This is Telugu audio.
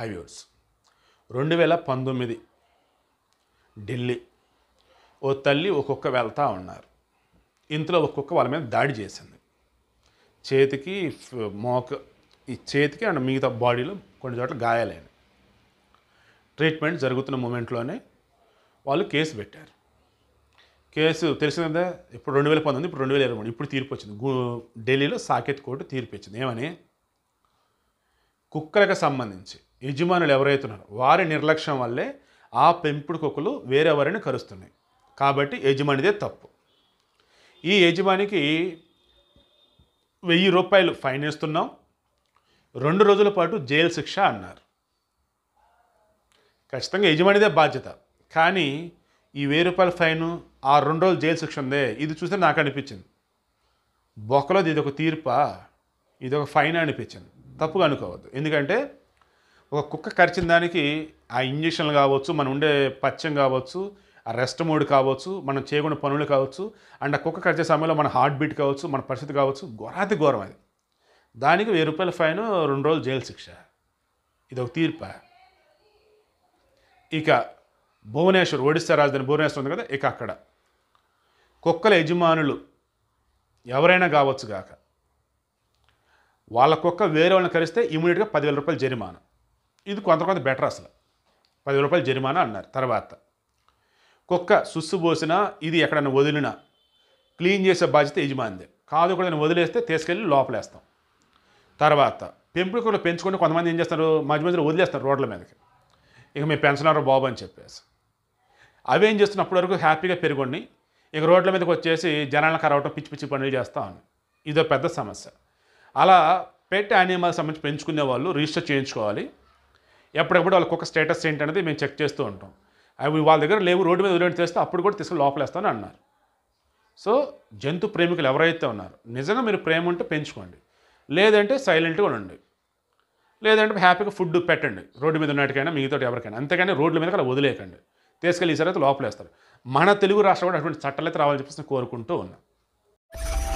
హైవేస్. రెండు వేల పంతొమ్మిది ఢిల్లీ ఓ తల్లి ఒక్కొక్క వెళ్తూ ఉన్నారు. ఇంతలో ఒక్కొక్క వాళ్ళ మీద దాడి చేసింది. చేతికి మోక ఈ చేతికి అండ్ మిగతా బాడీలో కొన్ని చోట్ల గాయాలైన ట్రీట్మెంట్ జరుగుతున్న మూమెంట్లోనే వాళ్ళు కేసు పెట్టారు. కేసు తెలిసిందే ఇప్పుడు రెండు వేల పంతొమ్మిది ఇప్పుడు రెండు వేల ఇరవై మూడు ఇప్పుడు తీర్పు వచ్చింది. ఢిల్లీలో సాకేత్ కోర్టు తీర్పు ఇచ్చింది. ఏమని? కుక్కలకు సంబంధించి. యజమానులు ఎవరైతే ఉన్నారో వారి నిర్లక్ష్యం వల్లే ఆ పెంపుడు కుక్కలు వేరెవరిని కరుస్తున్నాయి. కాబట్టి యజమానిదే తప్పు. ఈ యజమానికి వెయ్యి రూపాయలు ఫైన్ వేస్తున్నాం. రెండు రోజుల పాటు జైలు శిక్ష అన్నారు. ఖచ్చితంగా యజమానిదే బాధ్యత. కానీ ఈ వెయ్యి రూపాయల ఫైన్ ఆ రెండు రోజులు జైలు శిక్ష ఉందే ఇది చూస్తే నాకు అనిపించింది. బొక్కలో ఇది ఒక తీర్పా? ఇది ఒక ఫైన్ అనిపించింది. తప్పుగా అనుకోవద్దు. ఎందుకంటే ఒక కుక్క కరిచిన దానికి ఆ ఇంజక్షన్లు కావచ్చు మనం ఉండే పచ్చం కావచ్చు ఆ రెస్ట్ మోడ్ కావచ్చు మనం చేయకుండా పనులు కావచ్చు అండ్ ఆ కుక్క కరిచే సమయంలో మన హార్ట్ బీట్ కావచ్చు మన పరిస్థితి కావచ్చు ఘోరాతి ఘోరం అది. దానికి వెయ్యి రూపాయల ఫైన్ రెండు రోజులు జైలు శిక్ష. ఇది ఒక తీర్ప. ఇక భువనేశ్వర్ ఒడిస్సా రాజధాని భువనేశ్వర్ ఉంది కదా ఇక అక్కడ. కుక్కల యజమానులు ఎవరైనా కావచ్చు కాక వాళ్ళ కుక్క వేరే వాళ్ళని కరిస్తే ఇమీడియట్గా పదివేల రూపాయలు జరిమానా. ఇది కొంత కొంత బెటర్ అసలు. పది రూపాయలు జరిమానా అన్నారు తర్వాత. కుక్క సుస్సు పోసినా ఇది ఎక్కడైనా వదిలినా క్లీన్ చేసే బాధ్యత యజమానిదే. కాదు కూడా వదిలేస్తే తీసుకెళ్ళి లోపలేస్తాం. తర్వాత పెంపుడు కుక్కలు పెంచుకుంటే కొంతమంది ఏం చేస్తారు? మధ్య మధ్యలో వదిలేస్తారు రోడ్ల మీదకి. ఇక మేము పెంచనారో బాబు అని చెప్పేసి. అవి ఏం చేస్తున్న అప్పటి వరకు హ్యాపీగా పెరుగుండి. ఇక రోడ్ల మీదకి వచ్చేసి జనాలను కరవటం పిచ్చి పిచ్చి పనులు చేస్తా ఉంది ఇదో పెద్ద సమస్య. అలా పెట్ యానిమల్స్ సంబంధించి పెంచుకునే వాళ్ళు రిజిస్టర్ చేయించుకోవాలి. ఎప్పటికప్పుడు వాళ్ళ కుక్క స్టేటస్ ఏంటనేది మేము చెక్ చేస్తూ ఉంటాం. అవి వాళ్ళ దగ్గర లేవు రోడ్డు మీద వదిలేసి చేస్తే అప్పుడు కూడా తీసుకుని లోపలేస్తాను అన్నారు. సో జంతు ప్రేమికులు ఎవరైతే ఉన్నారు నిజంగా మీరు ప్రేమ ఉంటే పెంచుకోండి. లేదంటే సైలెంట్గా ఉండండి. లేదంటే హ్యాపీగా ఫుడ్ పెట్టండి. రోడ్డు మీద ఉన్నట్టుకైనా మిగతా ఎవరికైనా. అంతేకాని రోడ్ల మీద అలా వదిలేయకండి. తీసుకెళ్ళి ఈసారి అయితే లోపలేస్తారు. మన తెలుగు రాష్ట్రం కూడా అటువంటి చట్టాలైతే అయితే రావాలని చెప్పేసి కోరుకుంటూ ఉన్నాను